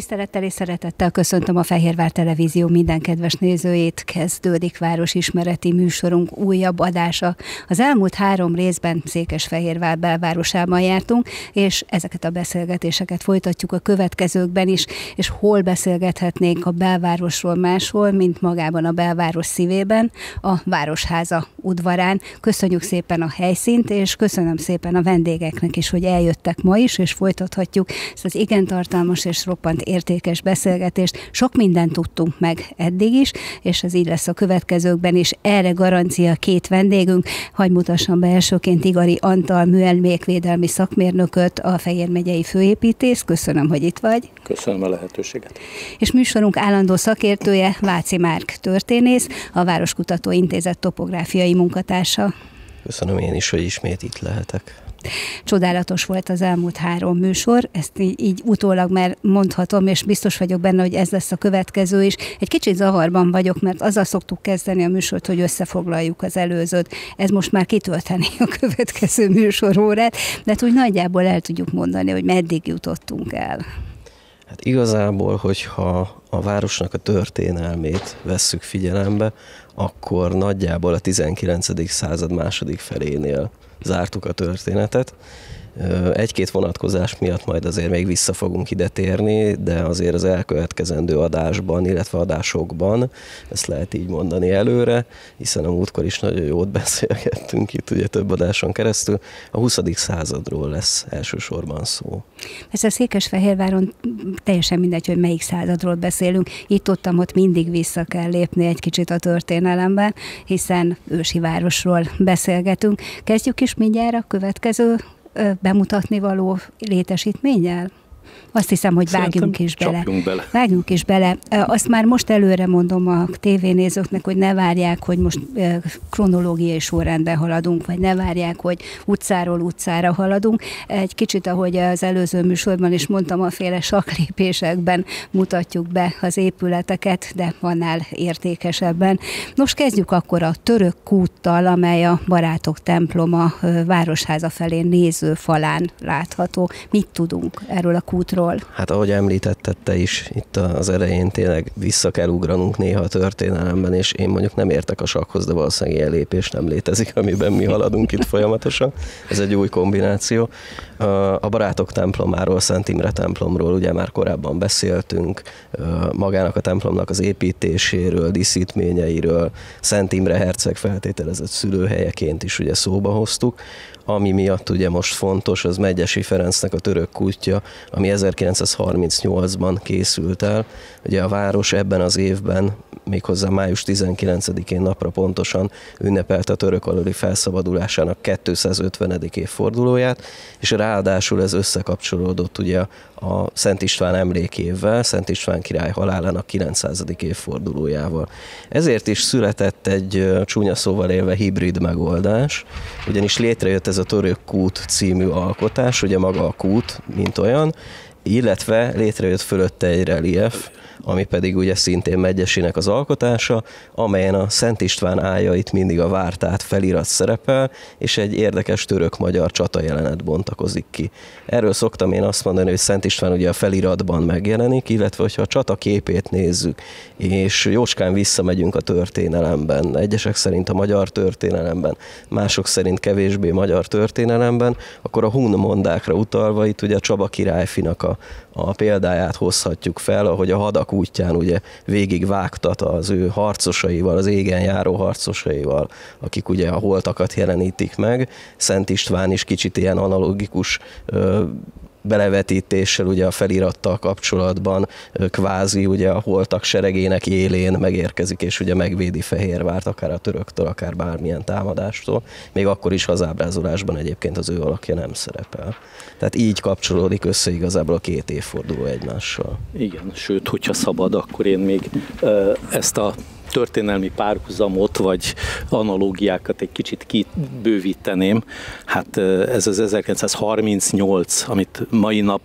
Tisztelettel és szeretettel köszöntöm a Fehérvár Televízió minden kedves nézőjét. Kezdődik városismereti műsorunk újabb adása. Az elmúlt három részben Székesfehérvár belvárosában jártunk, és ezeket a beszélgetéseket folytatjuk a következőkben is, és hol beszélgethetnénk a belvárosról máshol, mint magában a belváros szívében, a Városháza udvarán. Köszönjük szépen a helyszínt, és köszönöm szépen a vendégeknek is, hogy eljöttek ma is, és folytathatjuk ezt az igen tartalmas és roppant értékes beszélgetést. Sok mindent tudtunk meg eddig is, és ez így lesz a következőkben is. Erre garancia két vendégünk. Hagy mutassam be elsőként Igari Antal műelmékvédelmi szakmérnököt, a Fejér megyei főépítész. Köszönöm, hogy itt vagy. Köszönöm a lehetőséget. És műsorunk állandó szakértője Váci Márk történész, a Városkutató Intézet topográfiai munkatársa. Köszönöm én is, hogy ismét itt lehetek. Csodálatos volt az elmúlt három műsor, ezt így, így utólag már mondhatom, és biztos vagyok benne, hogy ez lesz a következő is. Egy kicsit zavarban vagyok, mert azzal szoktuk kezdeni a műsort, hogy összefoglaljuk az előzőt. Ez most már kitölteni a következő műsorórát, de hát úgy nagyjából el tudjuk mondani, hogy meddig jutottunk el. Hát igazából, hogyha a városnak a történelmét vesszük figyelembe, akkor nagyjából a 19. század második felénél zártuk a történetet. Egy-két vonatkozás miatt majd azért még vissza fogunk ide térni, de azért az elkövetkezendő adásban, illetve adásokban, ezt lehet így mondani előre, hiszen a múltkor is nagyon jót beszélgettünk itt ugye több adáson keresztül, a 20. századról lesz elsősorban szó. Ez a Székesfehérváron teljesen mindegy, hogy melyik századról beszélünk, itt ott, ott mindig vissza kell lépni egy kicsit a történelemben, hiszen ősi városról beszélgetünk. Kezdjük is mindjárt a következő bemutatni való létesítménnyel? Azt hiszem, hogy vágjunk is bele. bele. Vágjunk is bele. Azt már most előre mondom a tévénézőknek, hogy ne várják, hogy most kronológiai sorrendben haladunk, vagy ne várják, hogy utcáról utcára haladunk. Egy kicsit, ahogy az előző műsorban is mondtam, a féle saklépésekben mutatjuk be az épületeket, de annál értékesebben. Most kezdjük akkor a török kúttal, amely a Barátok temploma városháza felé néző falán látható. Mit tudunk erről a kútról? Sakról? Hát ahogy említetted te is, itt az elején tényleg vissza kell ugranunk néha a történelemben, és én mondjuk nem értek a sakhoz, de valószínűleg ilyen lépés nem létezik, amiben mi haladunk itt folyamatosan. Ez egy új kombináció. A Barátok templomáról, Szent Imre templomról ugye már korábban beszéltünk, magának a templomnak az építéséről, díszítményeiről, Szent Imre herceg feltételezett szülőhelyeként is ugye szóba hoztuk. Ami miatt ugye most fontos, az Megyesi Ferencnek a török kútja, ami 1938-ban készült el. Ugye a város ebben az évben, méghozzá május 19-én napra pontosan ünnepelte a török aluli felszabadulásának 250. évfordulóját, és ráadásul ez összekapcsolódott ugye a Szent István emlékével, Szent István király halálának 900. évfordulójával. Ezért is született egy csúnya szóval élve hibrid megoldás, ugyanis létrejött ez a Török Kút című alkotás, ugye maga a kút, mint olyan, illetve létrejött fölötte egy relief, ami pedig ugye szintén Megyesinek az alkotása, amelyen a Szent István állja itt mindig a vártát felirat szerepel, és egy érdekes török-magyar csata jelenet bontakozik ki. Erről szoktam én azt mondani, hogy Szent István ugye a feliratban megjelenik, illetve hogyha a csata képét nézzük, és jócskán visszamegyünk a történelemben, egyesek szerint a magyar történelemben, mások szerint kevésbé magyar történelemben, akkor a hun mondákra utalva itt ugye a Csaba királyfinak a, a példáját hozhatjuk fel, ahogy a hadak útján ugye végig vágtat az ő harcosaival, az égen járó harcosaival, akik ugye a holtakat jelenítik meg. Szent István is kicsit ilyen analogikus belevetítéssel ugye a felirattal kapcsolatban kvázi ugye a holtak seregének élén megérkezik, és ugye megvédi Fehérvárt, akár a töröktől, akár bármilyen támadástól. Még akkor is, ha az ábrázolásban egyébként az ő alakja nem szerepel. Tehát így kapcsolódik össze igazából a két évforduló egymással. Igen, sőt, hogyha szabad, akkor én még ezt a történelmi párhuzamot vagy analógiákat egy kicsit kibővíteném. Hát ez az 1938, amit mai nap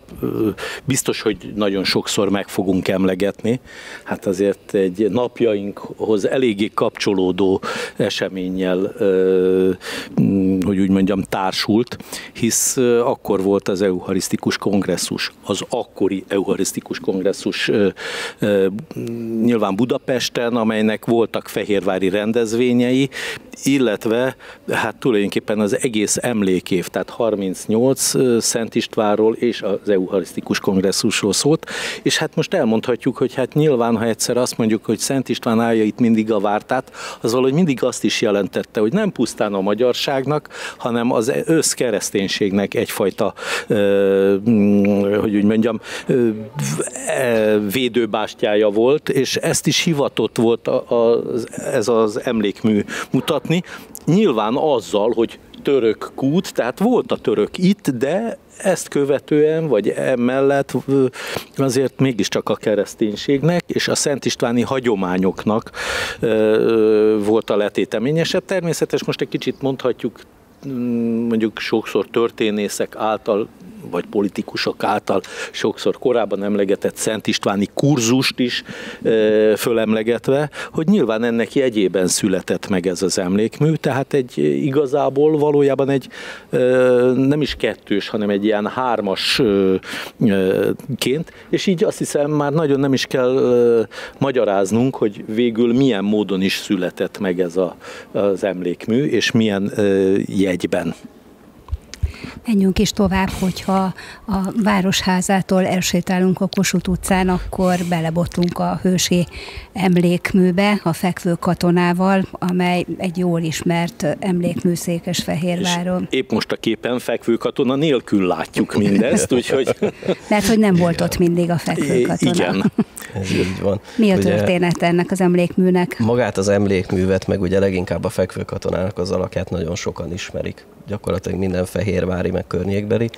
biztos, hogy nagyon sokszor meg fogunk emlegetni. Hát azért egy napjainkhoz eléggé kapcsolódó eseménnyel, hogy úgy mondjam, társult, hisz akkor volt az eucharisztikus kongresszus, az akkori eucharisztikus kongresszus nyilván Budapesten, amelynek voltak fehérvári rendezvényei, illetve hát tulajdonképpen az egész emlékév, tehát 38 Szent Istvánról és az eucharisztikus kongresszusról szólt, és hát most elmondhatjuk, hogy hát nyilván, ha egyszer azt mondjuk, hogy Szent István állja itt mindig a vártát, az valahogy mindig azt is jelentette, hogy nem pusztán a magyarságnak, hanem az összkereszténységnek egyfajta, hogy úgy mondjam, védőbástyája volt, és ezt is hivatott volt a, a, ez az emlékmű mutatni. Nyilván azzal, hogy török kút, tehát volt a török itt, de ezt követően, vagy emellett azért mégiscsak a kereszténységnek és a Szent Istváni hagyományoknak volt a letéteményesebb. Természetes, most egy kicsit mondhatjuk mondjuk sokszor történészek által vagy politikusok által sokszor korábban emlegetett Szent Istváni kurzust is fölemlegetve, hogy nyilván ennek jegyében született meg ez az emlékmű, tehát egy igazából valójában egy nem is kettős, hanem egy ilyen hármasként, és így azt hiszem már nagyon nem is kell magyaráznunk, hogy végül milyen módon is született meg ez a, az emlékmű, és milyen jegyben. Menjünk is tovább, hogyha a Városházától elsétálunk a Kossuth utcán, akkor belebotunk a hősi emlékműbe, a fekvő katonával, amely egy jól ismert emlékmű Székesfehérváron. És épp most a képen fekvő katona nélkül látjuk mindezt, úgyhogy... Mert hogy nem volt ott mindig a fekvő katona. Igen. Ez így van. Mi a történet ennek az emlékműnek? Magát az emlékművet, meg ugye leginkább a fekvő katonának az alakját nagyon sokan ismerik. Gyakorlatilag minden fehérvári, meg környékbeli.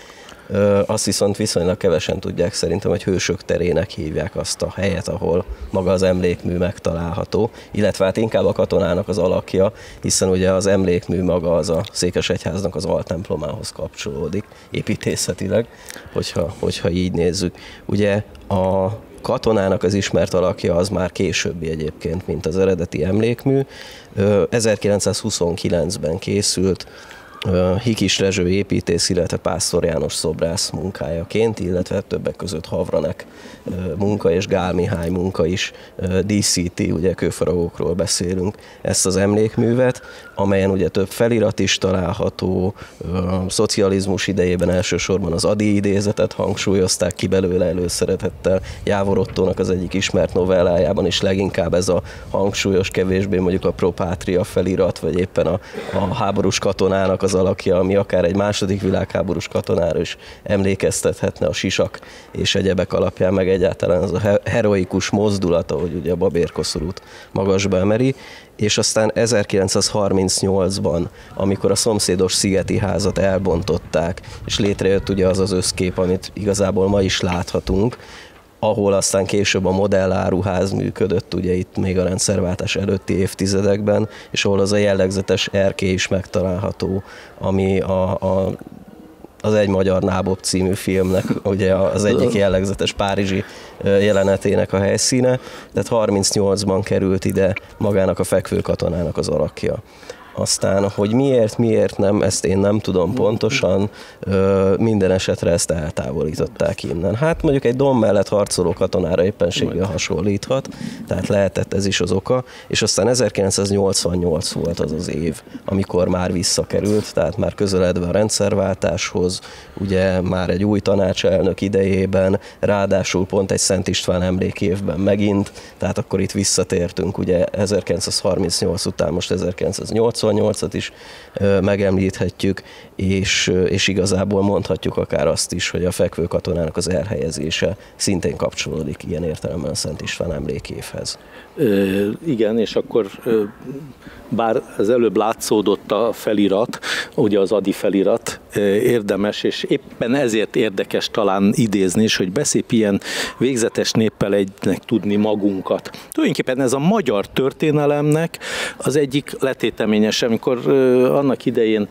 Azt viszont viszonylag kevesen tudják szerintem, hogy hősök terének hívják azt a helyet, ahol maga az emlékmű megtalálható, illetve hát inkább a katonának az alakja, hiszen ugye az emlékmű maga az a Székesegyháznak az altemplomához kapcsolódik, építészetileg, hogyha, hogyha így nézzük. Ugye a katonának az ismert alakja az már későbbi egyébként, mint az eredeti emlékmű. 1929-ben készült, Hikis Rezső építész, illetve Pásztor János szobrász munkájaként, illetve többek között Havranek munka és Gál Mihály munka is díszíti, ugye kőfaragókról beszélünk ezt az emlékművet, amelyen ugye több felirat is található, szocializmus idejében elsősorban az Adi idézetet hangsúlyozták ki belőle előszeretettel, Jávor Ottónak az egyik ismert novellájában is leginkább ez a hangsúlyos, kevésbé mondjuk a propátria felirat, vagy éppen a, a háborús katonának az alakja, ami akár egy második világháborús katonára is emlékeztethetne a sisak és egyebek alapján, meg egyáltalán az a heroikus mozdulata, hogy ugye a babérkoszorút magasba emeri, és aztán 1938-ban, amikor a szomszédos szigeti házat elbontották, és létrejött ugye az az összkép, amit igazából ma is láthatunk, ahol aztán később a modelláruház működött, ugye itt még a rendszerváltás előtti évtizedekben, és ahol az a jellegzetes erkély is megtalálható, ami a, a az Egy Magyar Nábob című filmnek ugye az egyik jellegzetes párizsi jelenetének a helyszíne, tehát 38-ban került ide magának a fekvő katonának az alakja. Aztán, hogy miért, miért nem, ezt én nem tudom pontosan, minden esetre ezt eltávolították innen. Hát mondjuk egy dom mellett harcoló katonára éppenséggel hasonlíthat, tehát lehetett ez is az oka, és aztán 1988 volt az az év, amikor már visszakerült, tehát már közeledve a rendszerváltáshoz, ugye már egy új tanácselnök idejében, ráadásul pont egy Szent István emlékévben megint, tehát akkor itt visszatértünk ugye 1938 után most 1980 88-at is megemlíthetjük, és, és igazából mondhatjuk akár azt is, hogy a fekvő katonának az elhelyezése szintén kapcsolódik ilyen értelemben a Szent István emlékévhez. Igen, és akkor bár az előbb látszódott a felirat, ugye az Adi felirat, érdemes, és éppen ezért érdekes talán idézni is, hogy beszép ilyen végzetes néppel egynek tudni magunkat. Tulajdonképpen ez a magyar történelemnek az egyik letéteményes, amikor annak idején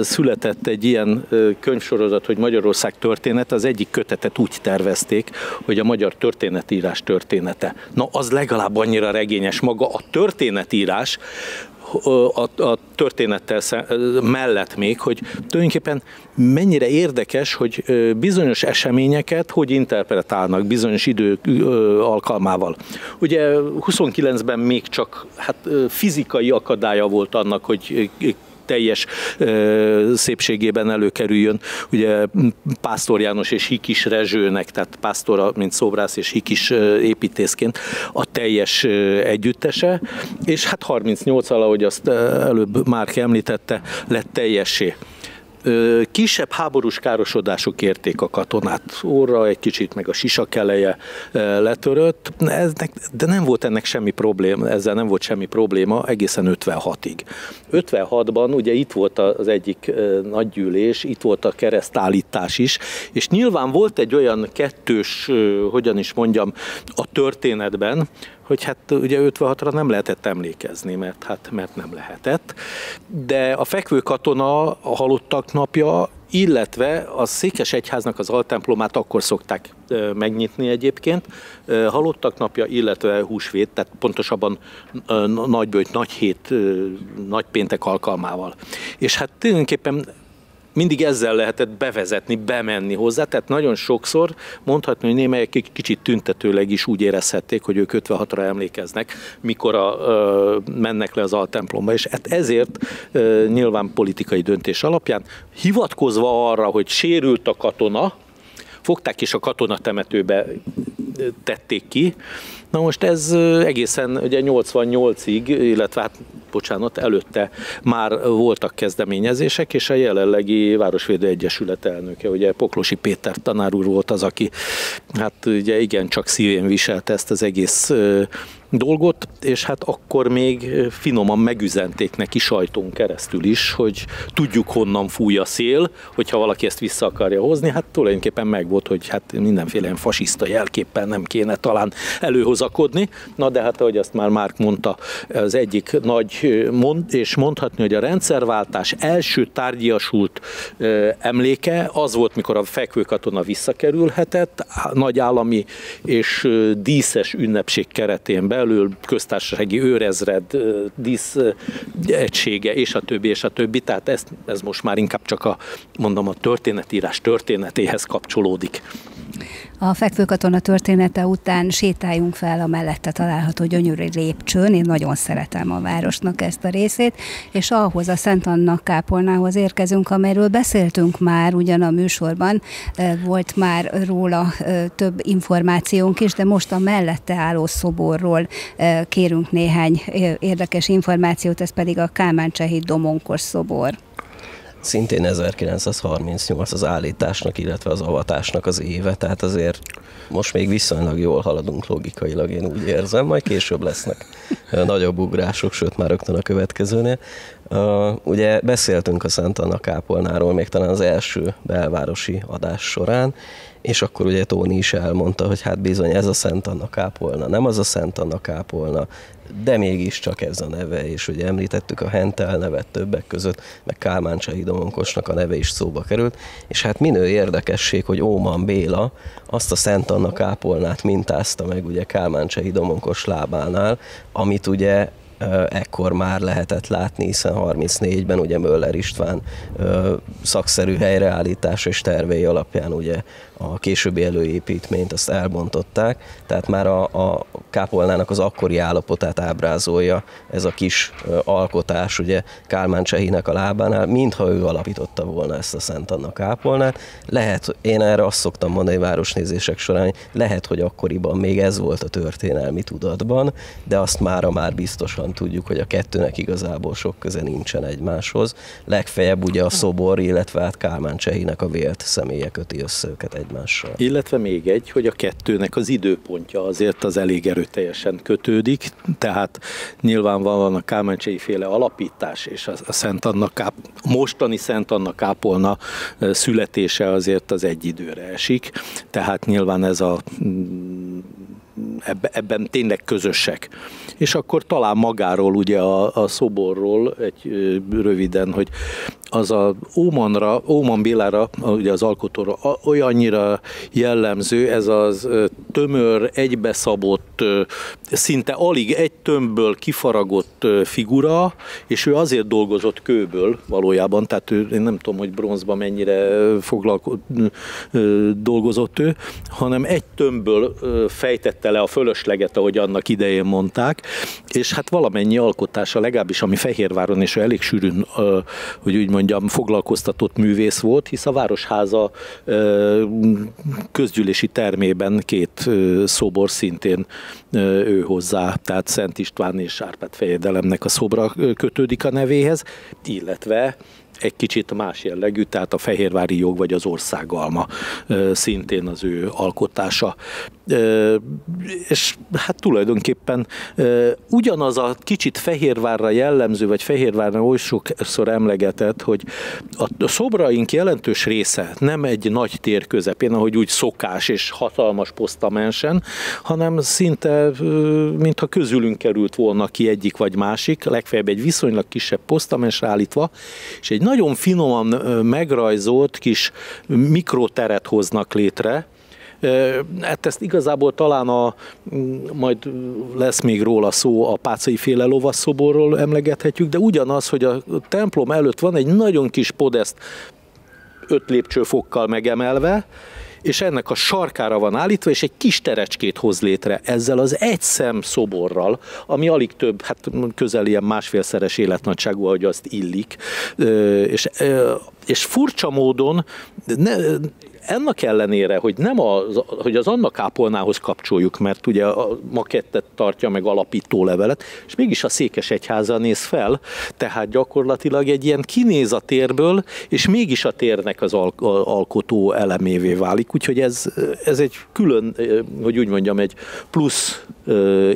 született egy ilyen könyvsorozat, hogy Magyarország történet, az egyik kötetet úgy tervezték, hogy a magyar történetírás története. Na, az legalább annyira regényes maga a történetírás, a, a történettel mellett még, hogy tulajdonképpen mennyire érdekes, hogy bizonyos eseményeket hogy interpretálnak bizonyos idő alkalmával. Ugye 29-ben még csak hát, fizikai akadálya volt annak, hogy teljes szépségében előkerüljön. Ugye Pásztor János és Hikis Rezsőnek, tehát Pásztor, mint szobrász és Hikis építészként a teljes együttese, és hát 38 ahogy azt előbb már említette, lett teljessé kisebb háborús károsodások érték a katonát. Óra egy kicsit, meg a sisak eleje letörött, de nem volt ennek semmi probléma, ezzel nem volt semmi probléma egészen 56-ig. 56-ban ugye itt volt az egyik nagygyűlés, itt volt a keresztállítás is, és nyilván volt egy olyan kettős, hogyan is mondjam, a történetben, hogy hát ugye 56-ra nem lehetett emlékezni, mert hát mert nem lehetett. De a fekvő katona a halottak napja, illetve a Székes Egyháznak az altemplomát akkor szokták megnyitni egyébként, halottak napja, illetve húsvét, tehát pontosabban nagybőjt, nagy hét, nagy péntek alkalmával. És hát tulajdonképpen mindig ezzel lehetett bevezetni, bemenni hozzá, tehát nagyon sokszor mondhatni, hogy némelyek kicsit tüntetőleg is úgy érezhették, hogy ők 56-ra emlékeznek, mikor a, ö, mennek le az altemplomba, és hát ezért ö, nyilván politikai döntés alapján, hivatkozva arra, hogy sérült a katona, fogták és a katonatemetőbe tették ki. Na most ez egészen ugye 88-ig, illetve hát bocsánat, előtte már voltak kezdeményezések, és a jelenlegi Városvédő Egyesület elnöke, ugye Poklosi Péter tanár úr volt az, aki hát ugye igen csak szívén viselte ezt az egész dolgot, és hát akkor még finoman megüzenték neki sajtón keresztül is, hogy tudjuk honnan fúj a szél, hogyha valaki ezt vissza akarja hozni, hát tulajdonképpen meg volt, hogy hát mindenféle ilyen fasiszta jelképpen nem kéne talán előhozakodni, na de hát ahogy azt már Márk mondta, az egyik nagy mond, és mondhatni, hogy a rendszerváltás első tárgyasult emléke az volt, mikor a fekvőkatona visszakerülhetett, nagy állami és díszes ünnepség keretén belül, belül köztársasági őrezred, dísz egysége, és a többi, és a többi. Tehát ez, ez most már inkább csak a, mondom, a történetírás történetéhez kapcsolódik. A fekvőkatona története után sétáljunk fel a mellette található gyönyörű lépcsőn. Én nagyon szeretem a városnak ezt a részét, és ahhoz a Szent Anna kápolnához érkezünk, amelyről beszéltünk már ugyan a műsorban. Volt már róla több információnk is, de most a mellette álló szoborról kérünk néhány érdekes információt, ez pedig a Kálmán Csehi Domonkos szobor. Szintén 1938 az állításnak, illetve az avatásnak az éve, tehát azért most még viszonylag jól haladunk logikailag, én úgy érzem, majd később lesznek nagyobb ugrások, sőt már rögtön a következőnél. Ugye beszéltünk a Szent Anna kápolnáról még talán az első belvárosi adás során, és akkor ugye Tóni is elmondta, hogy hát bizony ez a Szent Anna kápolna, nem az a Szent Anna kápolna, de mégiscsak ez a neve, és ugye említettük a Hentel nevet többek között, meg Kálmán Domonkosnak a neve is szóba került, és hát minő érdekesség, hogy Óman Béla azt a Szent Anna kápolnát mintázta meg ugye Kálmán Domonkos lábánál, amit ugye ekkor már lehetett látni, hiszen 34-ben ugye Möller István szakszerű helyreállítása és tervei alapján ugye a későbbi előépítményt azt elbontották, tehát már a, a kápolnának az akkori állapotát ábrázolja ez a kis alkotás, ugye Kálmán Csehinek a lábánál, mintha ő alapította volna ezt a Szent Anna kápolnát. Lehet, én erre azt szoktam mondani városnézések során, lehet, hogy akkoriban még ez volt a történelmi tudatban, de azt mára már biztosan tudjuk, hogy a kettőnek igazából sok köze nincsen egymáshoz. Legfeljebb ugye a szobor, illetve hát Kálmán Csehinek a vélt személye köti össze őket egymással. Illetve még egy, hogy a kettőnek az időpontja azért az elég erőteljesen kötődik, tehát nyilvánvalóan a Kálmán Csehi féle alapítás és a Szent Anna Káp, mostani Szent Anna Kápolna születése azért az egy időre esik, tehát nyilván ez a ebben tényleg közösek. És akkor talán magáról, ugye a, a szoborról egy röviden, hogy az a Ómanra, Óman Bélára, ugye az alkotóra olyannyira jellemző, ez az tömör, egybeszabott, szinte alig egy tömbből kifaragott figura, és ő azért dolgozott kőből valójában, tehát ő, én nem tudom, hogy bronzban mennyire foglalko- dolgozott ő, hanem egy tömbből fejtette le a fölösleget, ahogy annak idején mondták, és hát valamennyi alkotása, legalábbis ami Fehérváron, és elég sűrűn, hogy úgy mondjam, foglalkoztatott művész volt, hisz a Városháza közgyűlési termében két szobor szintén ő hozzá, tehát Szent István és Árpád fejedelemnek a szobra kötődik a nevéhez, illetve egy kicsit más jellegű, tehát a fehérvári jog vagy az országalma szintén az ő alkotása. És hát tulajdonképpen ugyanaz a kicsit Fehérvárra jellemző, vagy Fehérvárra oly sokszor emlegetett, hogy a szobraink jelentős része nem egy nagy tér közepén, ahogy úgy szokás és hatalmas posztamensen, hanem szinte, mintha közülünk került volna ki egyik vagy másik, legfeljebb egy viszonylag kisebb posztamensre állítva, és egy nagyon finoman megrajzolt kis mikroteret hoznak létre, Hát ezt igazából talán a, majd lesz még róla szó, a pácai féle lovasszoborról emlegethetjük, de ugyanaz, hogy a templom előtt van egy nagyon kis podeszt öt lépcsőfokkal megemelve, és ennek a sarkára van állítva, és egy kis terecskét hoz létre ezzel az egy szem szoborral, ami alig több, hát közel ilyen másfélszeres életnagyságú, ahogy azt illik, és, és furcsa módon ennek ellenére, hogy nem az, hogy az Anna kápolnához kapcsoljuk, mert ugye a makettet tartja meg alapító levelet, és mégis a Székes Egyháza néz fel, tehát gyakorlatilag egy ilyen kinéz a térből, és mégis a térnek az al- alkotó elemévé válik, úgyhogy ez, ez egy külön, hogy úgy mondjam, egy plusz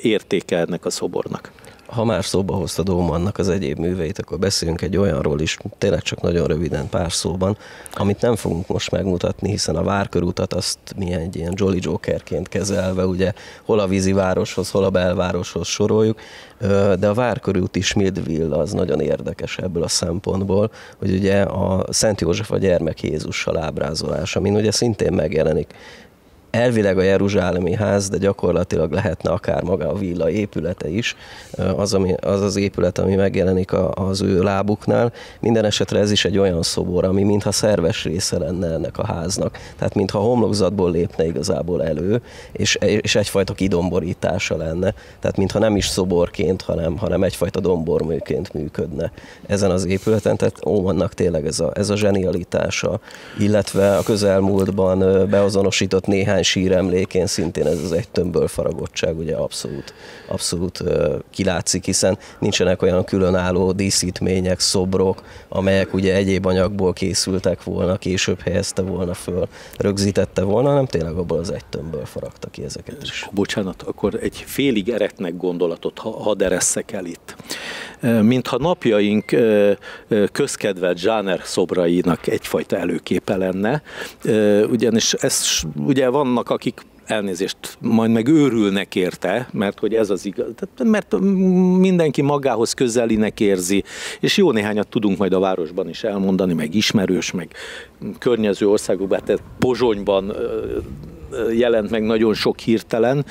értéke ennek a szobornak ha már szóba hoztad Ómannak az egyéb műveit, akkor beszéljünk egy olyanról is, tényleg csak nagyon röviden, pár szóban, amit nem fogunk most megmutatni, hiszen a Várkörutat azt milyen egy ilyen Jolly Jokerként kezelve, ugye hol a vízi városhoz, hol a belvároshoz soroljuk, de a Várkörút is Midville az nagyon érdekes ebből a szempontból, hogy ugye a Szent József a gyermek Jézussal ábrázolása, amin ugye szintén megjelenik elvileg a Jeruzsálemi ház, de gyakorlatilag lehetne akár maga a villa épülete is, az ami, az, az épület, ami megjelenik a, az ő lábuknál. Minden esetre ez is egy olyan szobor, ami mintha szerves része lenne ennek a háznak. Tehát mintha homlokzatból lépne igazából elő, és, és egyfajta kidomborítása lenne. Tehát mintha nem is szoborként, hanem, hanem egyfajta domborműként működne ezen az épületen. Tehát Ómannak tényleg ez a, ez a zsenialitása, illetve a közelmúltban beazonosított néhány sír emlékén szintén ez az egy tömbből faragottság ugye abszolút, abszolút kilátszik, hiszen nincsenek olyan különálló díszítmények, szobrok, amelyek ugye egyéb anyagból készültek volna, később helyezte volna föl, rögzítette volna, hanem tényleg abból az egy tömbből faragta ki ezeket is. Bocsánat, akkor egy félig eretnek gondolatot, ha, ha eresszek el itt. Mintha napjaink közkedvelt zsáner szobrainak egyfajta előképe lenne, ugyanis ez ugye van vannak, akik elnézést, majd meg őrülnek érte, mert hogy ez az igaz, mert mindenki magához közelinek érzi, és jó néhányat tudunk majd a városban is elmondani, meg ismerős, meg környező országokban, tehát Pozsonyban jelent meg nagyon sok hirtelen,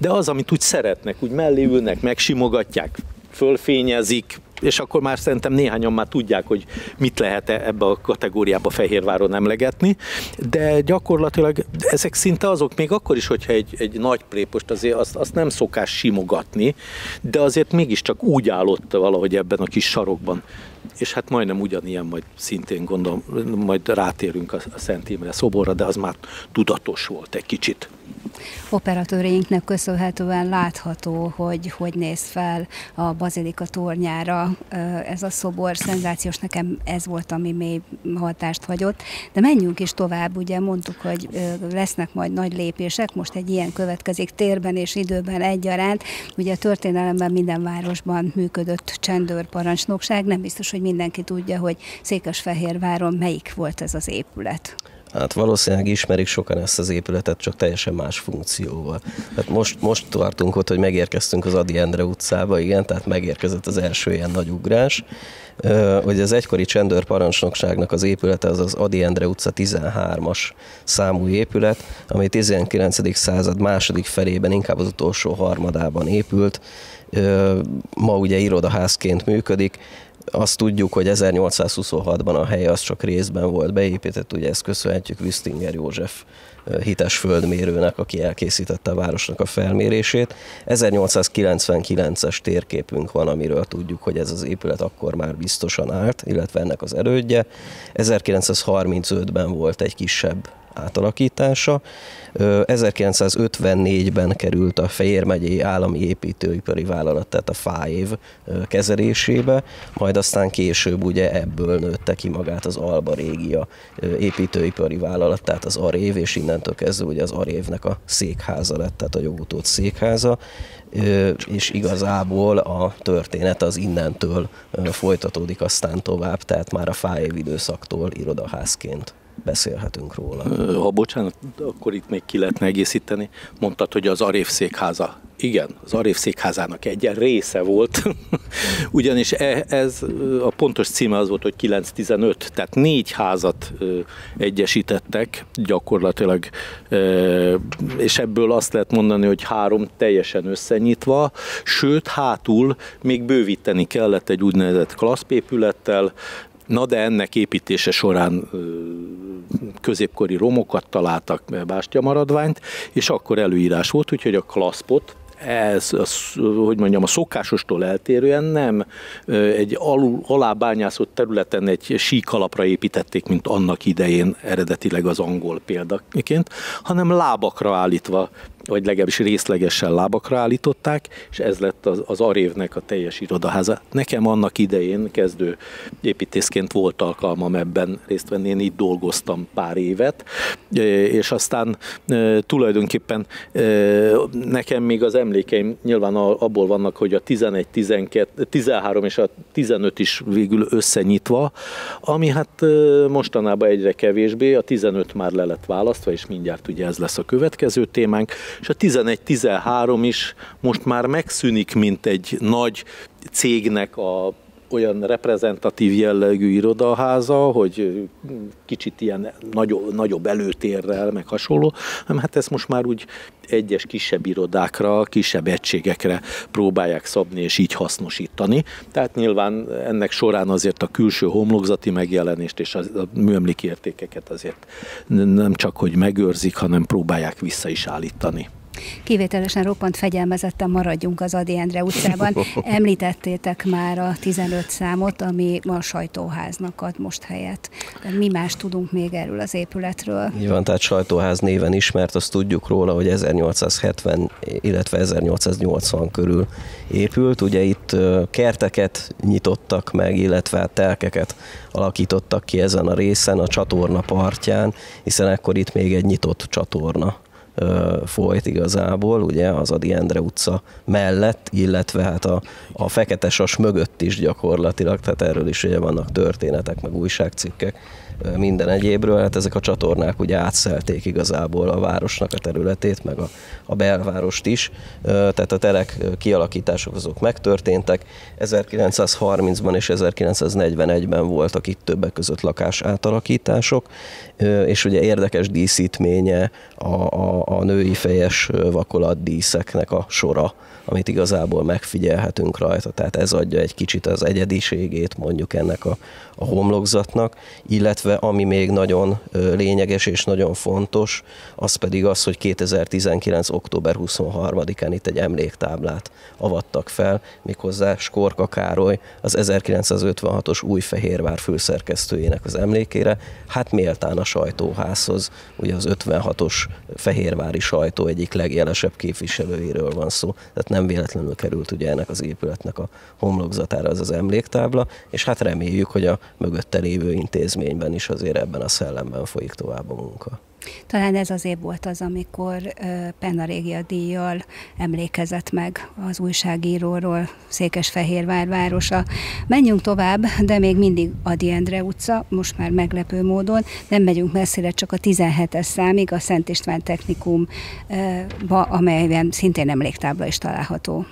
de az, amit úgy szeretnek, úgy mellé ülnek, megsimogatják, fölfényezik, és akkor már szerintem néhányan már tudják, hogy mit lehet -e ebbe a kategóriába Fehérváron emlegetni, de gyakorlatilag ezek szinte azok, még akkor is, hogyha egy, egy nagy prépost azért azt, azt nem szokás simogatni, de azért mégiscsak úgy állott valahogy ebben a kis sarokban. és hát majdnem ugyanilyen, majd szintén gondolom, majd rátérünk a Szent Imre szoborra, de az már tudatos volt egy kicsit operatőreinknek köszönhetően látható, hogy hogy néz fel a bazilika tornyára ez a szobor. Szenzációs nekem ez volt, ami mély hatást hagyott. De menjünk is tovább, ugye mondtuk, hogy lesznek majd nagy lépések, most egy ilyen következik térben és időben egyaránt. Ugye a történelemben minden városban működött csendőrparancsnokság, nem biztos, hogy mindenki tudja, hogy Székesfehérváron melyik volt ez az épület. Hát valószínűleg ismerik sokan ezt az épületet, csak teljesen más funkcióval. Hát most, most tartunk ott, hogy megérkeztünk az Adi Endre utcába, igen, tehát megérkezett az első ilyen nagy ugrás. Hogy az egykori csendőr parancsnokságnak az épülete az az Adi Endre utca 13-as számú épület, ami 19. század második felében, inkább az utolsó harmadában épült. Ma ugye irodaházként működik, azt tudjuk, hogy 1826-ban a hely az csak részben volt beépített, ugye ezt köszönhetjük Wüstinger József hites földmérőnek, aki elkészítette a városnak a felmérését. 1899-es térképünk van, amiről tudjuk, hogy ez az épület akkor már biztosan állt, illetve ennek az erődje. 1935-ben volt egy kisebb átalakítása. 1954-ben került a Fejér megyei állami építőipari vállalat, tehát a FÁÉV kezelésébe, majd aztán később ugye ebből nőtte ki magát az Alba Régia építőipari vállalat, tehát az Arév, és innentől kezdve ugye az Arévnek a székháza lett, tehát a jogutót székháza, és igazából a történet az innentől folytatódik aztán tovább, tehát már a FÁÉV időszaktól irodaházként beszélhetünk róla. Ha bocsánat, akkor itt még ki lehetne egészíteni. Mondtad, hogy az Arév székháza. Igen, az Arév székházának egy része volt, ugyanis e, ez a pontos címe az volt, hogy 915, tehát négy házat egyesítettek gyakorlatilag, és ebből azt lehet mondani, hogy három teljesen összenyitva, sőt, hátul még bővíteni kellett egy úgynevezett klaszpépülettel, Na de ennek építése során középkori romokat találtak, bástya maradványt, és akkor előírás volt, úgyhogy a klaszpot, ez, az, hogy mondjam, a szokásostól eltérően nem egy alul, alábányászott területen egy sík alapra építették, mint annak idején eredetileg az angol példaként, hanem lábakra állítva vagy legalábbis részlegesen lábakra állították, és ez lett az, az Arévnek a teljes irodaháza. Nekem annak idején kezdő építészként volt alkalmam ebben részt venni, én itt dolgoztam pár évet, és aztán tulajdonképpen nekem még az emlékeim nyilván abból vannak, hogy a 11, 12, 13 és a 15 is végül összenyitva, ami hát mostanában egyre kevésbé, a 15 már le lett választva, és mindjárt ugye ez lesz a következő témánk, és a 11-13 is most már megszűnik, mint egy nagy cégnek a olyan reprezentatív jellegű irodaháza, hogy kicsit ilyen nagyobb, nagyobb előtérrel, meg hasonló, hanem hát ezt most már úgy egyes kisebb irodákra, kisebb egységekre próbálják szabni és így hasznosítani. Tehát nyilván ennek során azért a külső homlokzati megjelenést és a műemléki értékeket azért nem csak hogy megőrzik, hanem próbálják vissza is állítani. Kivételesen roppant fegyelmezetten maradjunk az Adi Endre utcában. Említettétek már a 15 számot, ami a sajtóháznak ad most helyet. Mi más tudunk még erről az épületről? Nyilván, tehát sajtóház néven ismert, azt tudjuk róla, hogy 1870, illetve 1880 körül épült. Ugye itt kerteket nyitottak meg, illetve hát telkeket alakítottak ki ezen a részen, a csatorna partján, hiszen ekkor itt még egy nyitott csatorna folyt igazából, ugye az Adi Endre utca mellett, illetve hát a, a Fekete Sas mögött is gyakorlatilag, tehát erről is ugye vannak történetek, meg újságcikkek, minden egyébről, hát ezek a csatornák ugye átszelték igazából a városnak a területét, meg a, a belvárost is, tehát a terek kialakítások azok megtörténtek. 1930-ban és 1941-ben voltak itt többek között lakás átalakítások, és ugye érdekes díszítménye a, a, a női fejes vakolat díszeknek a sora, amit igazából megfigyelhetünk rajta, tehát ez adja egy kicsit az egyediségét mondjuk ennek a, a homlokzatnak, illetve ami még nagyon lényeges és nagyon fontos, az pedig az, hogy 2019. október 23-án itt egy emléktáblát avattak fel, méghozzá Skorka Károly az 1956-os Újfehérvár főszerkesztőjének az emlékére, hát méltán a sajtóházhoz, ugye az 56-os fehérvári sajtó egyik legjelesebb képviselőjéről van szó, tehát nem véletlenül került ugye ennek az épületnek a homlokzatára az az emléktábla, és hát reméljük, hogy a mögötte lévő intézményben is azért ebben a szellemben folyik tovább a munka. Talán ez az év volt az, amikor Penna Régia díjjal emlékezett meg az újságíróról Székesfehérvár városa. Menjünk tovább, de még mindig Adi Endre utca, most már meglepő módon. Nem megyünk messzire, csak a 17-es számig, a Szent István Technikum, amelyben szintén emléktábla is található.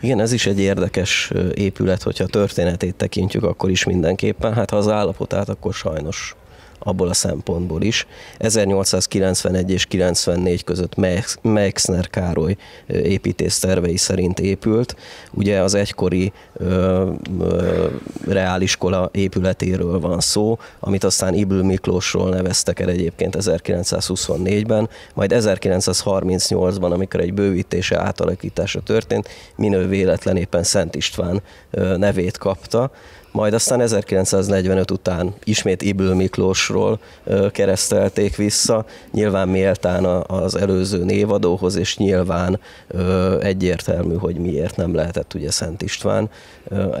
Igen, ez is egy érdekes épület, hogyha történetét tekintjük, akkor is mindenképpen. Hát ha az állapotát, akkor sajnos abból a szempontból is. 1891 és 94 között Meixner Károly építész tervei szerint épült. Ugye az egykori ö, ö, reáliskola épületéről van szó, amit aztán Ibl Miklósról neveztek el egyébként 1924-ben, majd 1938-ban, amikor egy bővítése átalakítása történt, minő véletlen éppen Szent István nevét kapta majd aztán 1945 után ismét Ibül Miklósról keresztelték vissza, nyilván méltán az előző névadóhoz, és nyilván egyértelmű, hogy miért nem lehetett ugye Szent István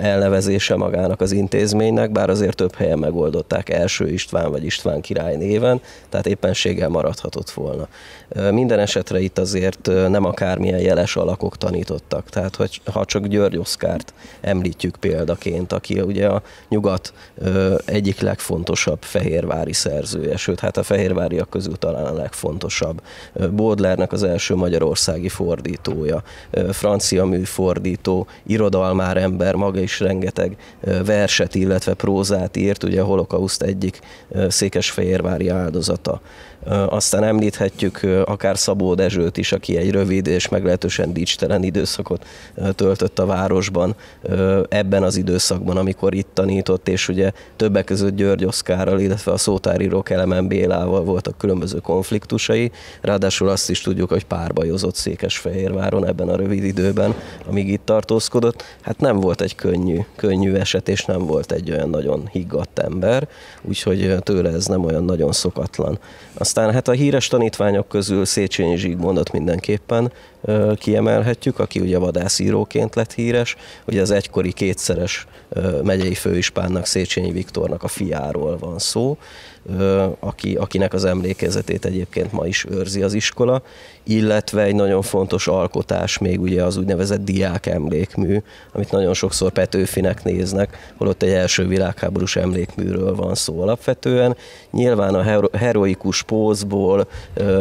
elnevezése magának az intézménynek, bár azért több helyen megoldották első István vagy István király néven, tehát éppenséggel maradhatott volna. Minden esetre itt azért nem akármilyen jeles alakok tanítottak, tehát hogy ha csak György Oszkárt említjük példaként, aki ugye a nyugat egyik legfontosabb fehérvári szerzője, sőt, hát a fehérváriak közül talán a legfontosabb. Baudelaire-nek az első magyarországi fordítója, francia műfordító, irodalmár ember, maga is rengeteg verset, illetve prózát írt, ugye a holokauszt egyik székesfehérvári áldozata. Aztán említhetjük akár Szabó Dezsőt is, aki egy rövid és meglehetősen dicstelen időszakot töltött a városban ebben az időszakban, amikor itt tanított, és ugye többek között György Oszkárral, illetve a szótáríró Kelemen Bélával voltak különböző konfliktusai. Ráadásul azt is tudjuk, hogy párbajozott Székesfehérváron ebben a rövid időben, amíg itt tartózkodott. Hát nem volt egy könnyű, könnyű eset, és nem volt egy olyan nagyon higgadt ember, úgyhogy tőle ez nem olyan nagyon szokatlan. Aztán hát a híres tanítványok közül Széchenyi Zsigmondot mindenképpen kiemelhetjük, aki ugye vadászíróként lett híres, ugye az egykori kétszeres megyei főispánnak Széchenyi Viktornak a fiáról van szó, aki, akinek az emlékezetét egyébként ma is őrzi az iskola, illetve egy nagyon fontos alkotás még ugye az úgynevezett diák emlékmű, amit nagyon sokszor Petőfinek néznek, holott egy első világháborús emlékműről van szó alapvetően. Nyilván a heroikus pózból,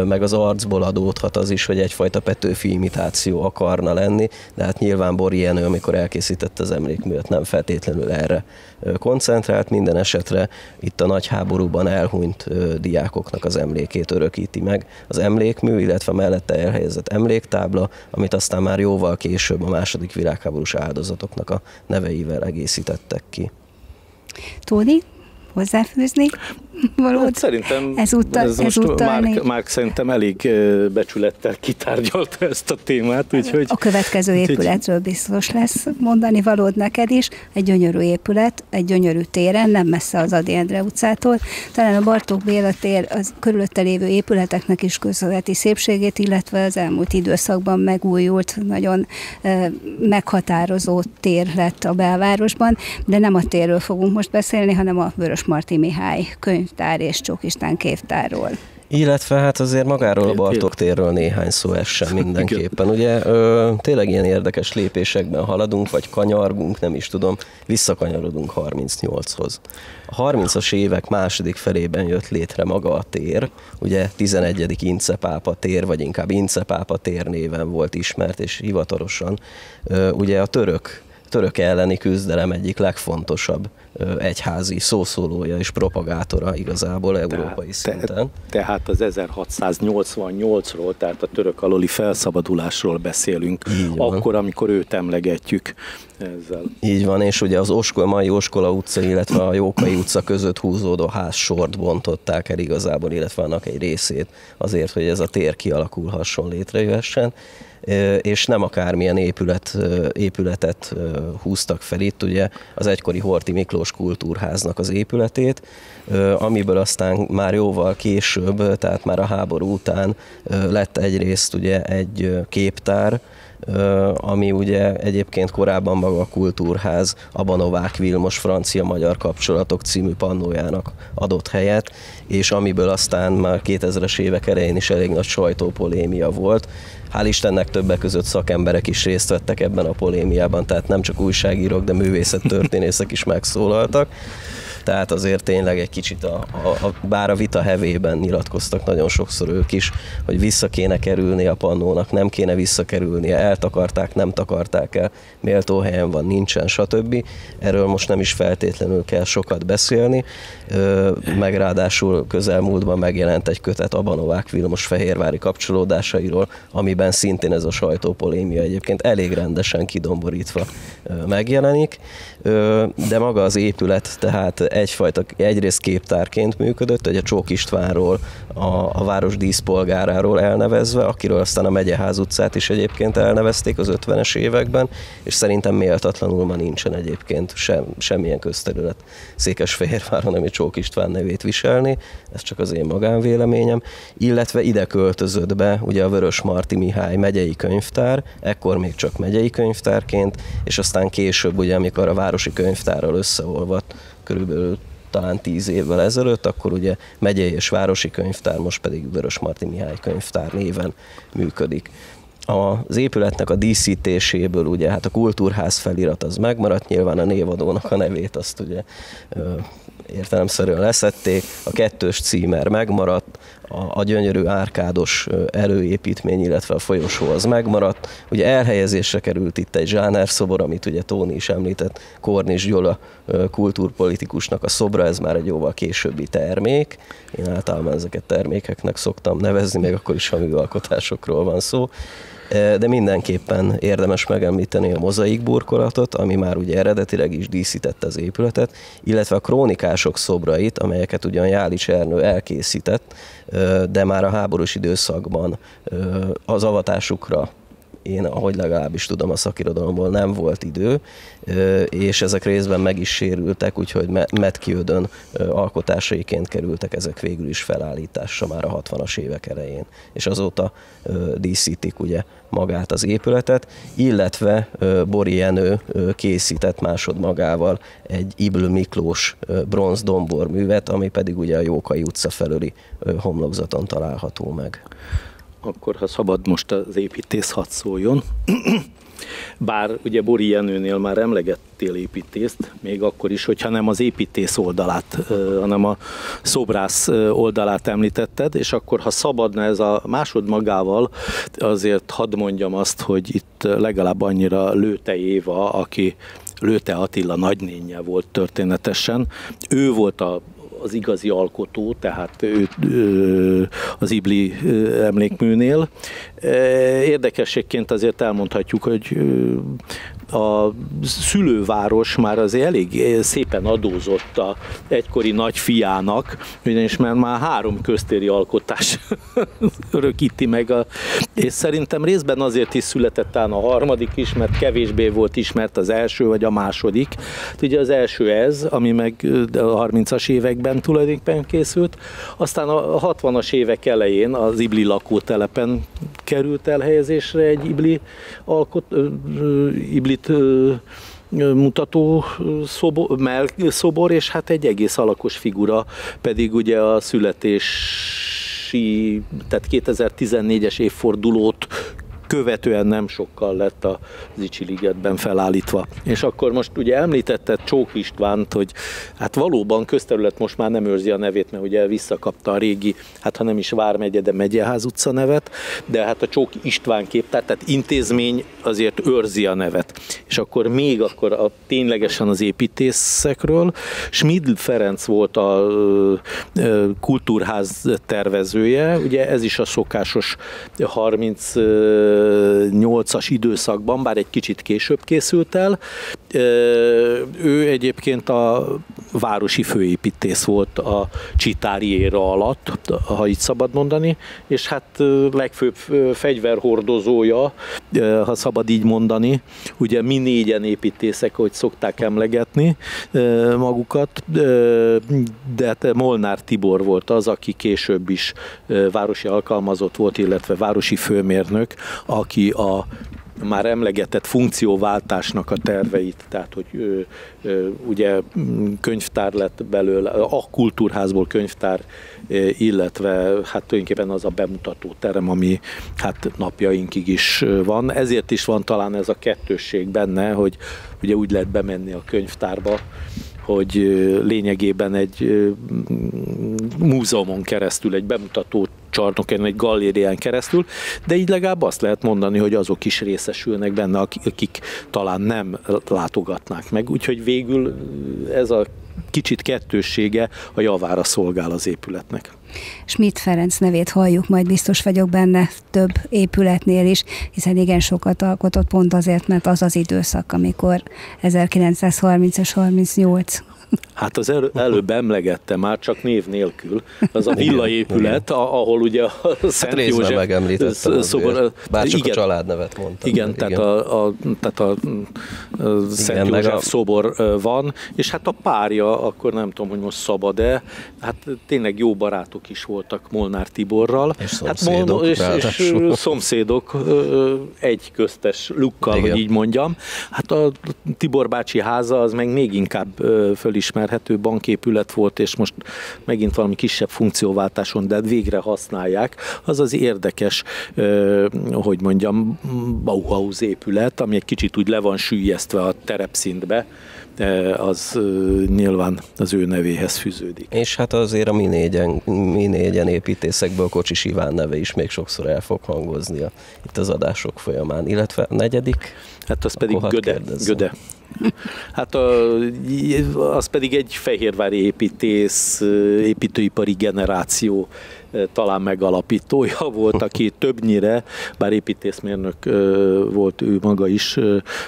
meg az arcból adódhat az is, hogy egyfajta Petőfi imitáció akarna lenni, de hát nyilván Bori Jenő, amikor elkészítette az emlékművet, nem feltétlenül erre koncentrált, minden esetre itt a nagy háborúban elhunyt diákoknak az emlékét örökíti meg az emlékmű, illetve mellette elhelyezett emléktábla, amit aztán már jóval később a második világháborús áldozatoknak a neveivel egészítettek ki. Tóni, hozzáfűzni valót? Hát szerintem ezúttal, ez most ezúttal Márk, még... Márk szerintem elég becsülettel kitárgyalta ezt a témát. Úgyhogy, a következő épületről biztos lesz mondani valód neked is. Egy gyönyörű épület, egy gyönyörű téren, nem messze az Adi Endre utcától. Talán a Bartók Béla tér az körülötte lévő épületeknek is köszönheti szépségét, illetve az elmúlt időszakban megújult, nagyon meghatározó tér lett a belvárosban, de nem a térről fogunk most beszélni, hanem a Vörös Marti Mihály könyvtár és Csókistán képtárról. Illetve hát azért magáról a Bartok térről néhány szó ez sem mindenképpen. Ugye ö, tényleg ilyen érdekes lépésekben haladunk, vagy kanyargunk, nem is tudom, visszakanyarodunk 38-hoz. A 30-as évek második felében jött létre maga a tér, ugye 11. Incepápa tér, vagy inkább Incepápa tér néven volt ismert, és hivatalosan ö, ugye a török török elleni küzdelem egyik legfontosabb egyházi szószólója és propagátora igazából európai tehát, szinten. Te, tehát az 1688-ról, tehát a török aloli felszabadulásról beszélünk, akkor, amikor őt emlegetjük ezzel. Így van, és ugye az Oskol, mai Oskola utca, illetve a Jókai utca között húzódó ház sort bontották el igazából, illetve annak egy részét azért, hogy ez a tér kialakulhasson, létrejöhessen és nem akármilyen épület, épületet húztak fel itt, ugye az egykori Horti Miklós kultúrháznak az épületét, amiből aztán már jóval később, tehát már a háború után lett egyrészt ugye egy képtár, ami ugye egyébként korábban maga a Kultúrház a Banovák Vilmos francia-magyar kapcsolatok című pannójának adott helyet, és amiből aztán már 2000-es évek elején is elég nagy sajtópolémia volt. Hál' Istennek többek között szakemberek is részt vettek ebben a polémiában, tehát nem csak újságírók, de művészettörténészek is megszólaltak tehát azért tényleg egy kicsit, a, a, a, bár a vita hevében nyilatkoztak nagyon sokszor ők is, hogy vissza kéne kerülni a pannónak, nem kéne visszakerülnie, eltakarták, nem takarták el, méltó helyen van, nincsen, stb. Erről most nem is feltétlenül kell sokat beszélni, meg ráadásul közelmúltban megjelent egy kötet a Banovák Vilmos Fehérvári kapcsolódásairól, amiben szintén ez a sajtópolémia egyébként elég rendesen kidomborítva megjelenik, de maga az épület tehát egyfajta, egyrészt képtárként működött, egy a Csók Istvánról, a, a város díszpolgáráról elnevezve, akiről aztán a Megyeház utcát is egyébként elnevezték az 50-es években, és szerintem méltatlanul ma nincsen egyébként sem, semmilyen közterület Székesfehérváron, ami Csók István nevét viselni, ez csak az én magánvéleményem, illetve ide költözött be ugye a Vörös Marti Mihály megyei könyvtár, ekkor még csak megyei könyvtárként, és aztán később ugye, amikor a városi könyvtárral összeolvadt, körülbelül talán tíz évvel ezelőtt, akkor ugye megyei és városi könyvtár, most pedig Vörös Marti Mihály könyvtár néven működik. Az épületnek a díszítéséből ugye hát a kultúrház felirat az megmaradt, nyilván a névadónak a nevét azt ugye értelemszerűen leszették, a kettős címer megmaradt, a, a gyönyörű árkádos előépítmény, illetve a folyosó az megmaradt. Ugye elhelyezésre került itt egy zsánerszobor, amit ugye Tóni is említett, Kornis Gyola kultúrpolitikusnak a szobra, ez már egy jóval későbbi termék. Én általában ezeket termékeknek szoktam nevezni, még akkor is, ha műalkotásokról van szó de mindenképpen érdemes megemlíteni a mozaik burkolatot, ami már ugye eredetileg is díszítette az épületet, illetve a krónikások szobrait, amelyeket ugyan Jálics Ernő elkészített, de már a háborús időszakban az avatásukra én, ahogy legalábbis tudom a szakirodalomból, nem volt idő, és ezek részben meg is sérültek, úgyhogy Metkiödön alkotásaiként kerültek ezek végül is felállításra már a 60-as évek elején, és azóta díszítik ugye magát az épületet, illetve Bori Jenő készített másodmagával egy Ibl Miklós bronz dombor művet, ami pedig ugye a Jókai utca felüli homlokzaton található meg akkor ha szabad most az építész hadd szóljon. Bár ugye Bori Jenőnél már emlegettél építészt, még akkor is, hogyha nem az építész oldalát, hanem a szobrász oldalát említetted, és akkor ha szabadna ez a másod magával, azért hadd mondjam azt, hogy itt legalább annyira Lőte Éva, aki Lőte Attila nagynénye volt történetesen. Ő volt a az igazi alkotó, tehát ő, az Ibli emlékműnél. Érdekességként azért elmondhatjuk, hogy a szülőváros már azért elég szépen adózott a egykori nagyfiának, ugyanis már, már három köztéri alkotás örökíti meg, a, és szerintem részben azért is született talán a harmadik is, mert kevésbé volt ismert az első vagy a második. Ugye az első ez, ami meg a 30-as években tulajdonképpen készült, aztán a 60-as évek elején az Ibli lakótelepen került elhelyezésre egy Ibli alkot, Ibli itt mutató szobor, szobor, és hát egy egész alakos figura, pedig ugye a születési, tehát 2014-es évfordulót követően nem sokkal lett a Zicsi ligetben felállítva. És akkor most ugye említetted Csók Istvánt, hogy hát valóban közterület most már nem őrzi a nevét, mert ugye visszakapta a régi, hát ha nem is Vármegye, de Megyeház utca nevet, de hát a Csók István kép, tehát intézmény azért őrzi a nevet. És akkor még akkor a, ténylegesen az építészekről. Schmidl Ferenc volt a kultúrház tervezője, ugye ez is a szokásos 38-as időszakban, bár egy kicsit később készült el. Ő egyébként a városi főépítész volt a Csitári éra alatt, ha így szabad mondani, és hát legfőbb fegyverhordozója, ha szabad így mondani, ugye mi négyen építészek, hogy szokták emlegetni magukat, de hát Molnár Tibor volt az, aki később is városi alkalmazott volt, illetve városi főmérnök, aki a már emlegetett funkcióváltásnak a terveit, tehát hogy ö, ö, ugye könyvtár lett belőle, a kultúrházból könyvtár, illetve hát tulajdonképpen az a bemutató terem, ami hát napjainkig is van. Ezért is van talán ez a kettősség benne, hogy ugye úgy lehet bemenni a könyvtárba, hogy lényegében egy múzeumon keresztül, egy bemutató csarnokon, egy galérián keresztül, de így legalább azt lehet mondani, hogy azok is részesülnek benne, akik talán nem látogatnák meg. Úgyhogy végül ez a kicsit kettőssége a javára szolgál az épületnek. Schmidt Ferenc nevét halljuk, majd biztos vagyok benne több épületnél is, hiszen igen sokat alkotott pont azért, mert az az időszak, amikor 1930 és 38 Hát az elő, előbb emlegette már, csak név nélkül. Az a villaépület, ahol ugye a Szent hát József szobor, Bár csak igen, a családnevet mondtam. Igen, tehát, igen. A, a, tehát a, a Szent igen, József a... szobor van, és hát a párja, akkor nem tudom, hogy most szabad-e, hát tényleg jó barátok is voltak Molnár Tiborral. És szomszédok. Hát, és, és szomszédok egy köztes lukkal, igen. hogy így mondjam. Hát a Tibor bácsi háza az meg még inkább föl felismerhető banképület volt, és most megint valami kisebb funkcióváltáson, de végre használják. Az az érdekes, hogy mondjam, Bauhaus épület, ami egy kicsit úgy le van sűjesztve a terepszintbe, az nyilván az ő nevéhez fűződik. És hát azért a mi négyen, mi négyen építészekből Kocsis Iván neve is még sokszor el fog hangozni a, itt az adások folyamán. Illetve a negyedik? Hát az pedig Göde. Göde. Hát az pedig egy fehérvári építész, építőipari generáció talán megalapítója volt, aki többnyire, bár építészmérnök volt ő maga is,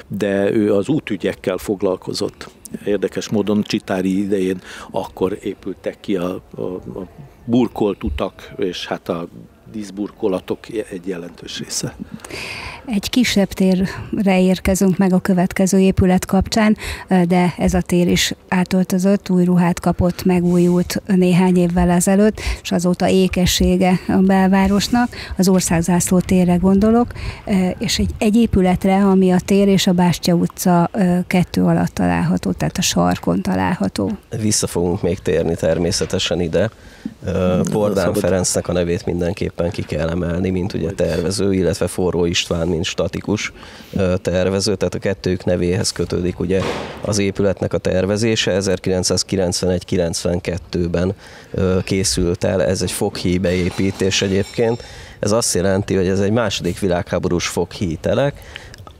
de ő az útügyekkel foglalkozott. Érdekes módon Csitári idején akkor épültek ki a, a, a burkolt utak, és hát a díszburkolatok egy jelentős része. Egy kisebb térre érkezünk meg a következő épület kapcsán, de ez a tér is átöltözött, új ruhát kapott, megújult néhány évvel ezelőtt, és azóta ékessége a belvárosnak, az országzászló térre gondolok, és egy, egy épületre, ami a tér és a Bástya utca kettő alatt található, tehát a sarkon található. Vissza fogunk még térni természetesen ide. Pordán Ferencnek a nevét mindenképpen ki kell emelni, mint ugye tervező, illetve Forró István, mint statikus tervező, tehát a kettők nevéhez kötődik ugye az épületnek a tervezése. 1991-92-ben készült el, ez egy foghíj beépítés egyébként. Ez azt jelenti, hogy ez egy második világháborús foghíj telek,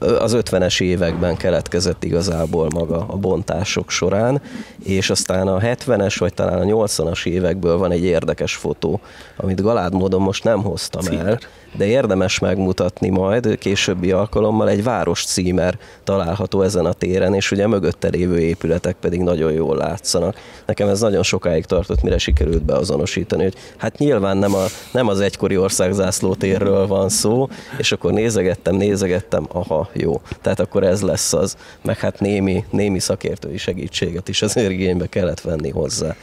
az 50-es években keletkezett igazából maga a bontások során, és aztán a 70-es vagy talán a 80-as évekből van egy érdekes fotó, amit galád módon most nem hoztam el, de érdemes megmutatni majd későbbi alkalommal egy város címer található ezen a téren, és ugye mögötte lévő épületek pedig nagyon jól látszanak. Nekem ez nagyon sokáig tartott, mire sikerült beazonosítani, hogy hát nyilván nem, a, nem az egykori országzászló térről van szó, és akkor nézegettem, nézegettem, aha, jó, tehát akkor ez lesz az, meg hát némi, némi szakértői segítséget is az igénybe kellett venni hozzá.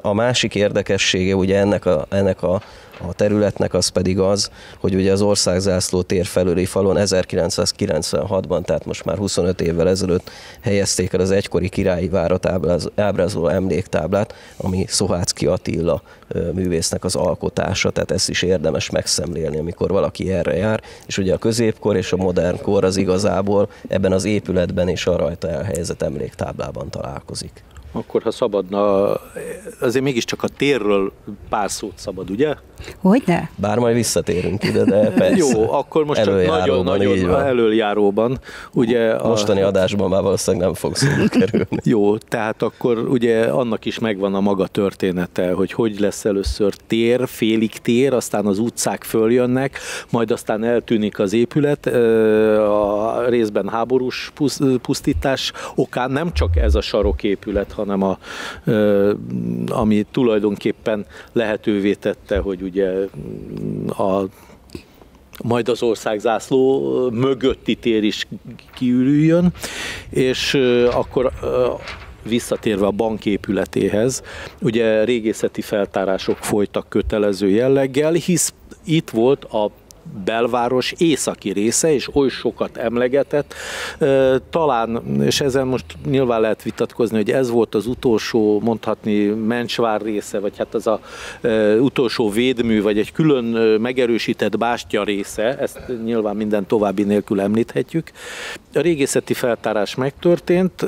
A másik érdekessége ugye ennek a, ennek a a területnek, az pedig az, hogy ugye az országzászló tér felőli falon 1996-ban, tehát most már 25 évvel ezelőtt helyezték el az egykori királyi várat ábrázoló emléktáblát, ami Szohácki Attila művésznek az alkotása, tehát ezt is érdemes megszemlélni, amikor valaki erre jár, és ugye a középkor és a modern kor az igazából ebben az épületben és a rajta elhelyezett emléktáblában találkozik. Akkor, ha szabadna, azért mégiscsak a térről pár szót szabad, ugye? Hogyne? Bár majd visszatérünk ide, de persze. Jó, akkor most csak nagyon-nagyon előjáróban. Ugye a... Mostani adásban már valószínűleg nem fog szóba kerülni. Jó, tehát akkor ugye annak is megvan a maga története, hogy hogy lesz először tér, félig tér, aztán az utcák följönnek, majd aztán eltűnik az épület, a részben háborús pusztítás okán nem csak ez a saroképület, hanem a, ami tulajdonképpen lehetővé tette, hogy ugye a majd az országzászló mögötti tér is kiürüljön, és akkor visszatérve a bank épületéhez, ugye régészeti feltárások folytak kötelező jelleggel, hisz itt volt a belváros északi része, és oly sokat emlegetett. Talán, és ezen most nyilván lehet vitatkozni, hogy ez volt az utolsó, mondhatni, Mencsvár része, vagy hát az a utolsó védmű, vagy egy külön megerősített bástya része, ezt nyilván minden további nélkül említhetjük. A régészeti feltárás megtörtént,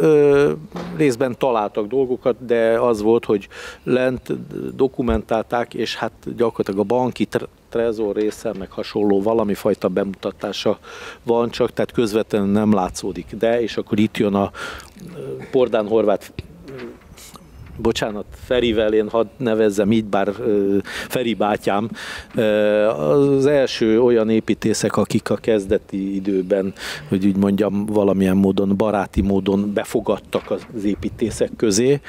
részben találtak dolgokat, de az volt, hogy lent dokumentálták, és hát gyakorlatilag a banki trezor része, meg hasonló valami fajta bemutatása van csak, tehát közvetlenül nem látszódik. De, és akkor itt jön a Pordán Horváth bocsánat, Ferivel én hadd nevezzem így, bár Feri bátyám, az első olyan építészek, akik a kezdeti időben, hogy úgy mondjam, valamilyen módon, baráti módon befogadtak az építészek közé.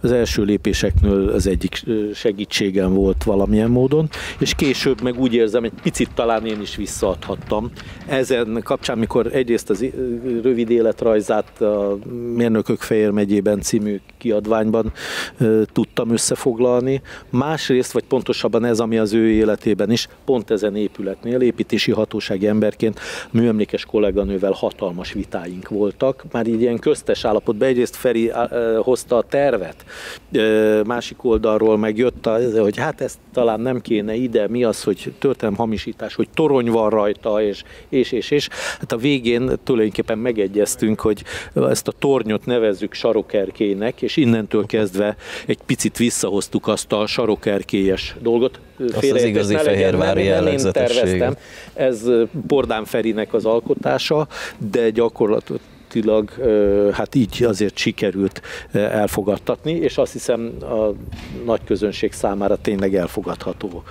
Az első lépéseknél az egyik segítségem volt valamilyen módon, és később meg úgy érzem, egy picit talán én is visszaadhattam. Ezen kapcsán, mikor egyrészt az rövid életrajzát a Mérnökök Fehér megyében című kiadványban tudtam összefoglalni. Másrészt, vagy pontosabban ez, ami az ő életében is, pont ezen épületnél, építési hatósági emberként műemlékes kolléganővel hatalmas vitáink voltak. Már így ilyen köztes állapotban egyrészt Feri hozta a tervet, másik oldalról meg jött, a, hogy hát ezt talán nem kéne ide, mi az, hogy történelem hamisítás, hogy torony van rajta, és, és, és, és. Hát a végén tulajdonképpen megegyeztünk, hogy ezt a tornyot nevezzük sarokerkének, és innentől kezdve egy picit visszahoztuk azt a sarokerkélyes dolgot. Azt az igazi fehérvári jellegzetességet. Ez Bordán Ferinek az alkotása, de gyakorlatilag gyakorlatilag hát így azért sikerült elfogadtatni, és azt hiszem a nagy közönség számára tényleg elfogadható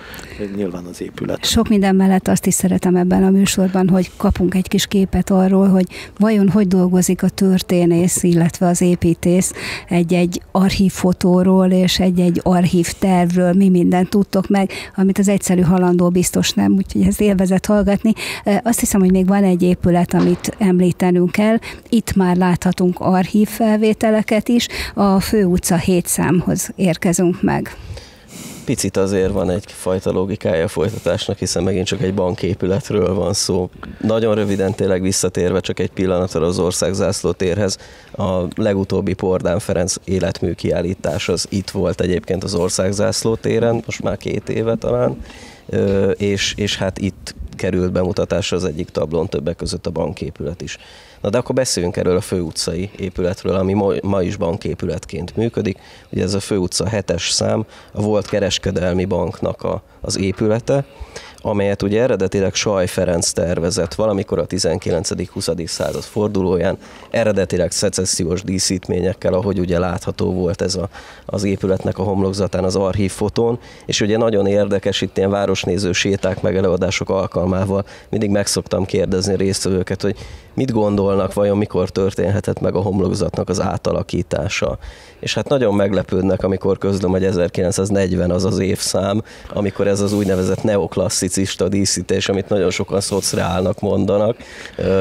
nyilván az épület. Sok minden mellett azt is szeretem ebben a műsorban, hogy kapunk egy kis képet arról, hogy vajon hogy dolgozik a történész, illetve az építész egy-egy archívfotóról és egy-egy archív tervről, mi mindent tudtok meg, amit az egyszerű halandó biztos nem, úgyhogy ez élvezet hallgatni. Azt hiszem, hogy még van egy épület, amit említenünk kell, itt már láthatunk archív felvételeket is, a főutca 7 számhoz érkezünk meg. Picit azért van egyfajta logikája folytatásnak, hiszen megint csak egy banképületről van szó. Nagyon röviden tényleg visszatérve csak egy pillanatra az országzászló térhez, a legutóbbi Pordán Ferenc életmű kiállítás az itt volt egyébként az országzászló téren, most már két éve talán, és, és hát itt került bemutatásra az egyik tablon, többek között a banképület is. Na de akkor beszéljünk erről a főutcai épületről, ami ma is banképületként működik. Ugye ez a főutca hetes szám, a volt kereskedelmi banknak a, az épülete, amelyet ugye eredetileg Saj Ferenc tervezett valamikor a 19.-20. század fordulóján, eredetileg szecessziós díszítményekkel, ahogy ugye látható volt ez a, az épületnek a homlokzatán az archív fotón, és ugye nagyon érdekes itt ilyen városnéző séták meg előadások alkalmával mindig megszoktam kérdezni a résztvevőket, hogy mit gondolnak, vajon mikor történhetett meg a homlokzatnak az átalakítása. És hát nagyon meglepődnek, amikor közlöm, hogy 1940 az az évszám, amikor ez az úgynevezett neoklasszicista díszítés, amit nagyon sokan szociálnak mondanak,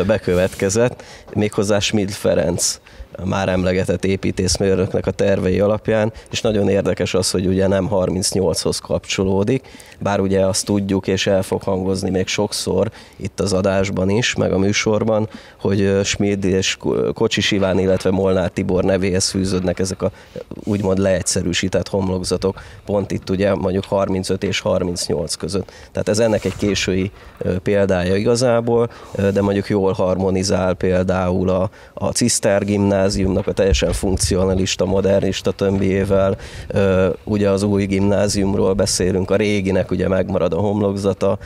bekövetkezett, méghozzá Schmid Ferenc már emlegetett építészmérnöknek a tervei alapján, és nagyon érdekes az, hogy ugye nem 38-hoz kapcsolódik, bár ugye azt tudjuk, és el fog hangozni még sokszor itt az adásban is, meg a műsorban, hogy Schmid és Kocsis Iván, illetve Molnár Tibor nevéhez fűződnek ezek a úgymond leegyszerűsített homlokzatok, pont itt ugye mondjuk 35 és 38 között. Tehát ez ennek egy késői példája igazából, de mondjuk jól harmonizál például a, a Ciszter gimnáziumnak a teljesen funkcionalista, modernista tömbjével, ugye az új gimnáziumról beszélünk, a réginek ugye megmarad a homlokzata,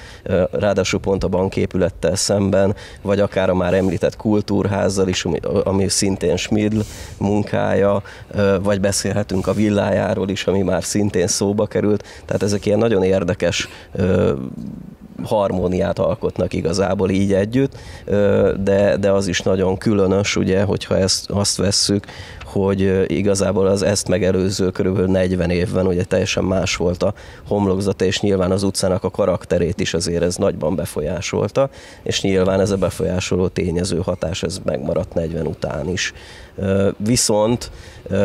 ráadásul pont a banképülettel szemben, vagy akár a már említett kultúrházzal is, ami szintén Schmidl munkája, vagy beszélhetünk a villájáról is, ami már szintén szóba került. Tehát ezek ilyen nagyon érdekes harmóniát alkotnak igazából így együtt, de, de az is nagyon különös, ugye, hogyha ezt azt vesszük, hogy igazából az ezt megelőző körülbelül 40 évben ugye teljesen más volt a homlokzata, és nyilván az utcának a karakterét is azért ez nagyban befolyásolta, és nyilván ez a befolyásoló tényező hatás ez megmaradt 40 után is. Viszont,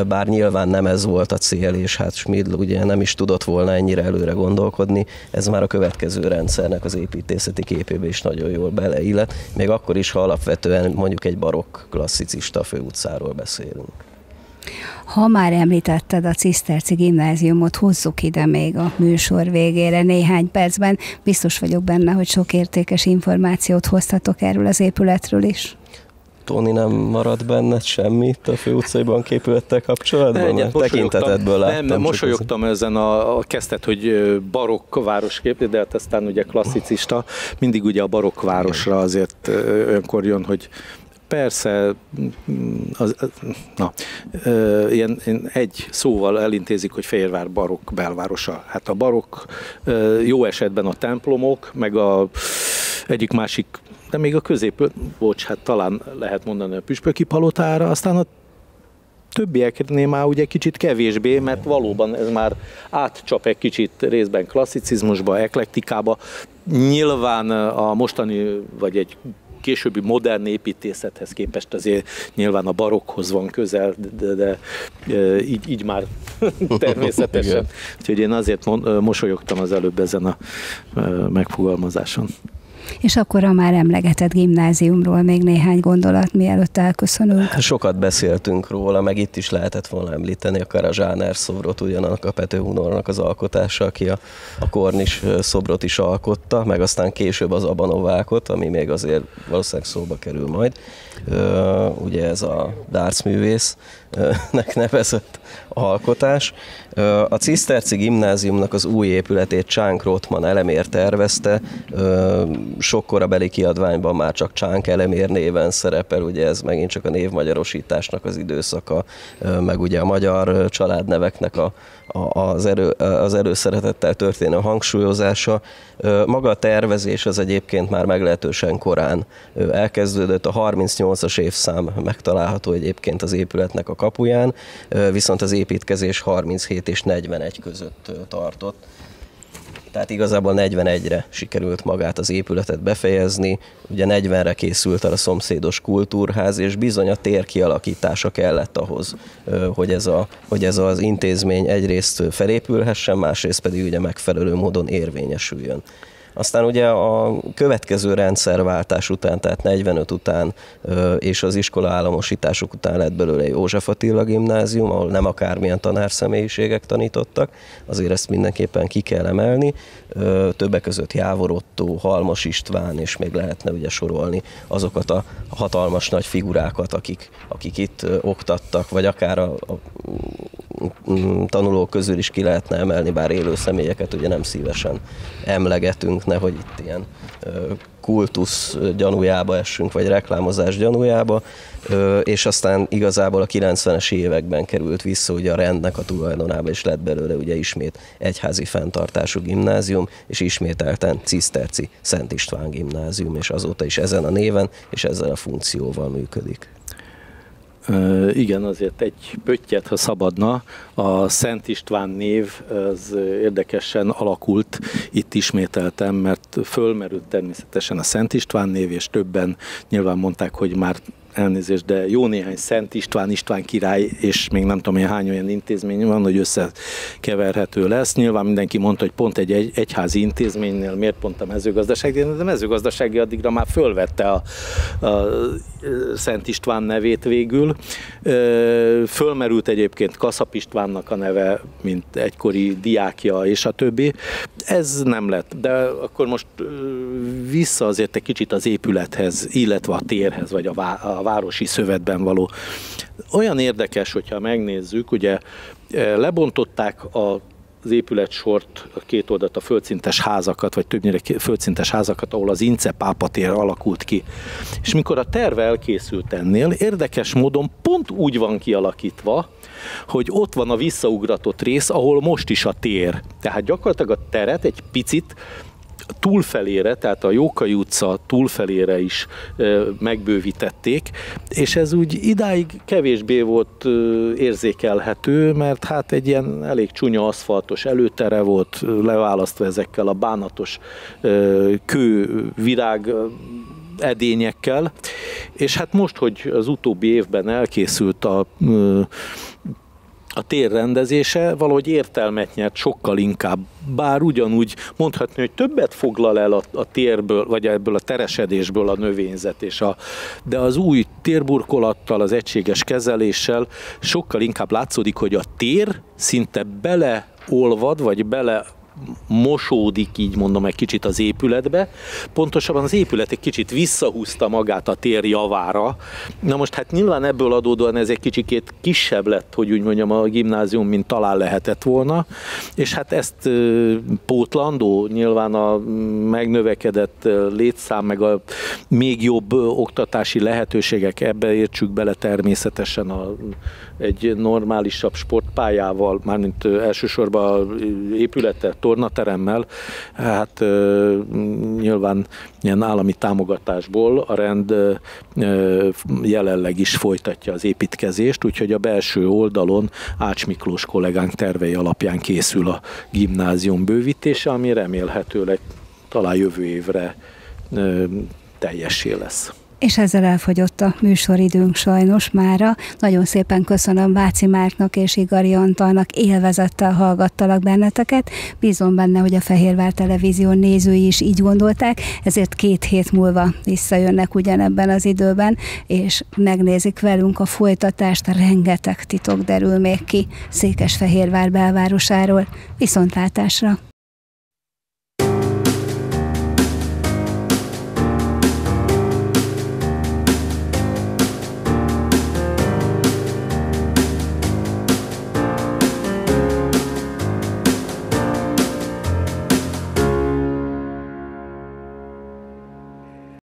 bár nyilván nem ez volt a cél, és hát Schmidl ugye nem is tudott volna ennyire előre gondolkodni, ez már a következő rendszernek az építészeti képébe is nagyon jól beleillet, még akkor is, ha alapvetően mondjuk egy barokk klasszicista főutcáról beszélünk. Ha már említetted a Ciszterci gimnáziumot, hozzuk ide még a műsor végére néhány percben. Biztos vagyok benne, hogy sok értékes információt hoztatok erről az épületről is. Tóni, nem maradt benned semmi itt a főutcaiban képülettel kapcsolatban? Nem, tekintetedből láttam. Nem, mosolyogtam ezen a, a kezdet, hogy barokk városkép, de hát aztán ugye klasszicista, mindig ugye a barokk városra azért olyankor jön, hogy persze, az, na, ilyen, ilyen egy szóval elintézik, hogy Fehérvár barokk belvárosa. Hát a barokk jó esetben a templomok, meg a egyik másik de még a közép, bocs, hát talán lehet mondani a püspöki palotára, aztán a többieknél már ugye kicsit kevésbé, mert valóban ez már átcsap egy kicsit részben klasszicizmusba, eklektikába. Nyilván a mostani, vagy egy későbbi modern építészethez képest azért nyilván a barokkhoz van közel, de, de, de így, így már természetesen. Úgyhogy én azért mosolyogtam az előbb ezen a megfogalmazáson. És akkor a már emlegetett gimnáziumról még néhány gondolat, mielőtt elköszönünk. Sokat beszéltünk róla, meg itt is lehetett volna említeni a Zsáner szobrot, ugyanak a Pető Hunornak az alkotása, aki a, a Kornis szobrot is alkotta, meg aztán később az Abanovákot, ami még azért valószínűleg szóba kerül majd. Ugye ez a dárcművésznek nevezett alkotás. A Ciszterci gimnáziumnak az új épületét Csánk Rotman elemér tervezte, sok korabeli kiadványban már csak Csánk elemér néven szerepel, ugye ez megint csak a névmagyarosításnak az időszaka, meg ugye a magyar családneveknek a, az, erő, az előszeretettel történő hangsúlyozása. Maga a tervezés az egyébként már meglehetősen korán elkezdődött, a 38-as évszám megtalálható egyébként az épületnek a kapuján, viszont az építkezés 37 és 41 között tartott tehát igazából 41-re sikerült magát az épületet befejezni, ugye 40-re készült el a szomszédos kultúrház, és bizony a tér kialakítása kellett ahhoz, hogy ez, a, hogy ez az intézmény egyrészt felépülhessen, másrészt pedig ugye megfelelő módon érvényesüljön. Aztán ugye a következő rendszerváltás után, tehát 45 után és az iskola államosításuk után lett belőle József Attila gimnázium, ahol nem akármilyen tanárszemélyiségek tanítottak, azért ezt mindenképpen ki kell emelni. Többek között Jávor Otto, István, és még lehetne ugye sorolni azokat a hatalmas nagy figurákat, akik, akik itt oktattak, vagy akár a, a tanulók közül is ki lehetne emelni, bár élő személyeket ugye nem szívesen emlegetünk, nehogy itt ilyen kultusz gyanújába essünk, vagy reklámozás gyanújába, és aztán igazából a 90-es években került vissza ugye a rendnek a tulajdonába, és lett belőle ugye ismét egyházi fenntartású gimnázium, és ismételten Ciszterci Szent István gimnázium, és azóta is ezen a néven és ezzel a funkcióval működik. Igen, azért egy pöttyet, ha szabadna, a Szent István név az érdekesen alakult, itt ismételtem, mert fölmerült természetesen a Szent István név, és többen nyilván mondták, hogy már elnézést, de jó néhány Szent István, István király, és még nem tudom, hogy hány olyan intézmény van, hogy összekeverhető lesz. Nyilván mindenki mondta, hogy pont egy, egy egyházi intézménynél miért pont a mezőgazdasági, de a mezőgazdasági addigra már fölvette a, a Szent István nevét végül. Fölmerült egyébként Kaszap Istvánnak a neve, mint egykori diákja és a többi. Ez nem lett, de akkor most vissza azért egy kicsit az épülethez, illetve a térhez, vagy a, vá- a városi szövetben való. Olyan érdekes, hogyha megnézzük, ugye lebontották a az épületsort, a két oldalt a földszintes házakat, vagy többnyire földszintes házakat, ahol az Ince pápatér alakult ki. És mikor a terve elkészült ennél, érdekes módon pont úgy van kialakítva, hogy ott van a visszaugratott rész, ahol most is a tér. Tehát gyakorlatilag a teret egy picit túlfelére, tehát a Jókai utca túlfelére is megbővítették, és ez úgy idáig kevésbé volt érzékelhető, mert hát egy ilyen elég csúnya aszfaltos előtere volt, leválasztva ezekkel a bánatos kő virág edényekkel, és hát most, hogy az utóbbi évben elkészült a a tér rendezése valahogy értelmet nyert sokkal inkább, bár ugyanúgy mondhatni, hogy többet foglal el a, a térből, vagy ebből a teresedésből a növényzet, és a, de az új térburkolattal, az egységes kezeléssel sokkal inkább látszódik, hogy a tér szinte beleolvad, vagy bele mosódik, így mondom, egy kicsit az épületbe. Pontosabban az épület egy kicsit visszahúzta magát a tér javára. Na most hát nyilván ebből adódóan ez egy kicsikét kisebb lett, hogy úgy mondjam, a gimnázium, mint talán lehetett volna. És hát ezt pótlandó, nyilván a megnövekedett létszám, meg a még jobb oktatási lehetőségek, ebbe értsük bele természetesen a, egy normálisabb sportpályával, mármint elsősorban épületet, tornateremmel, hát nyilván ilyen állami támogatásból a rend jelenleg is folytatja az építkezést, úgyhogy a belső oldalon Ács Miklós kollégánk tervei alapján készül a gimnázium bővítése, ami remélhetőleg talán jövő évre teljessé lesz. És ezzel elfogyott a műsoridőnk sajnos mára. Nagyon szépen köszönöm Váci Márknak és Igari Antalnak, élvezettel hallgattalak benneteket. Bízom benne, hogy a Fehérvár Televízió nézői is így gondolták, ezért két hét múlva visszajönnek ugyanebben az időben, és megnézik velünk a folytatást, rengeteg titok derül még ki Székesfehérvár belvárosáról. Viszontlátásra!